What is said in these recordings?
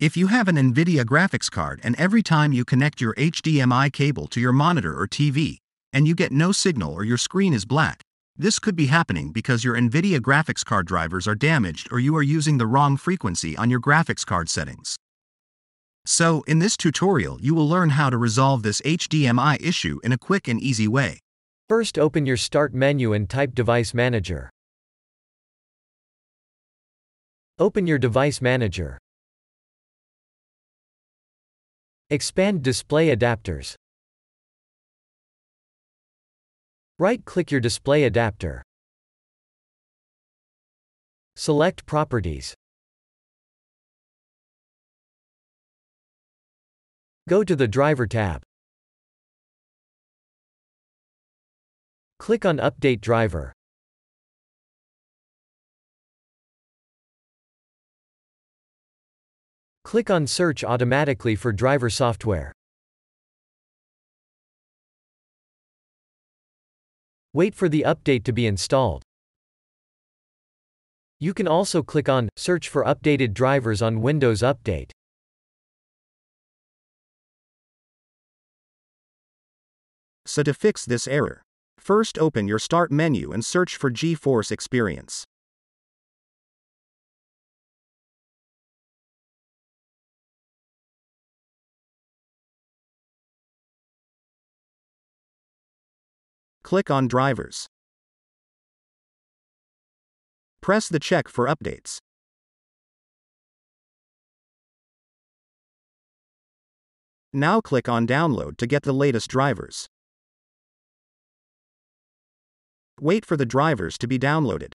If you have an NVIDIA graphics card and every time you connect your HDMI cable to your monitor or TV, and you get no signal or your screen is black, this could be happening because your NVIDIA graphics card drivers are damaged or you are using the wrong frequency on your graphics card settings. So, in this tutorial you will learn how to resolve this HDMI issue in a quick and easy way. First open your Start menu and type Device Manager. Open your Device Manager. Expand Display Adapters. Right-click your display adapter. Select Properties. Go to the Driver tab. Click on Update Driver. Click on Search automatically for driver software. Wait for the update to be installed. You can also click on Search for updated drivers on Windows Update. So to fix this error, first open your Start menu and search for GeForce Experience. Click on Drivers. Press the check for updates. Now click on Download to get the latest drivers. Wait for the drivers to be downloaded.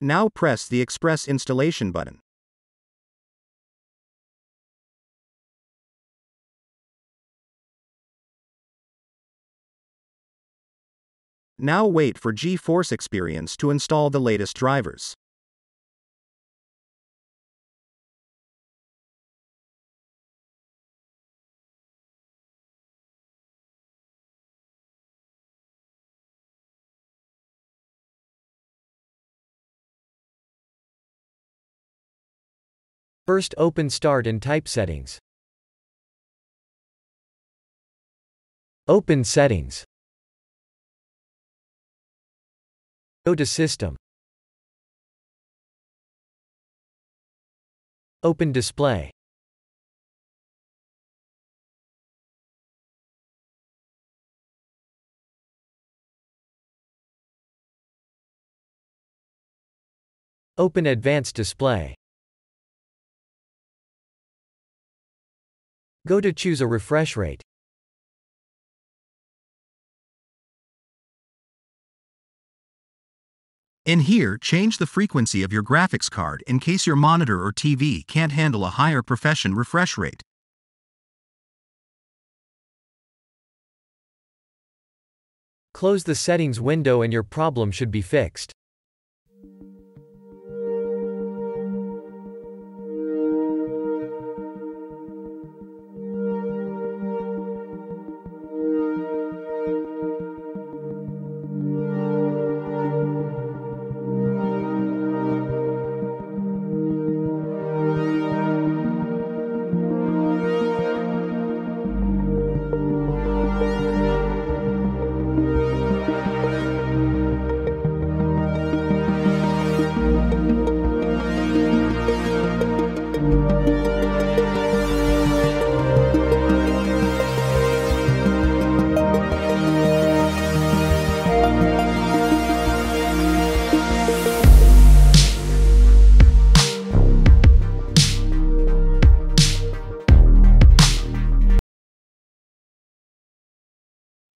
Now press the Express Installation button. Now wait for GeForce Experience to install the latest drivers. First open Start and type Settings. Open Settings. Go to System. Open Display. Open Advanced Display. Go to choose a refresh rate. In here, change the frequency of your graphics card in case your monitor or TV can't handle a higher profession refresh rate. Close the settings window and your problem should be fixed.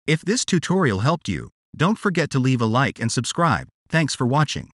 If this tutorial helped you, don't forget to leave a like and subscribe. Thanks for watching.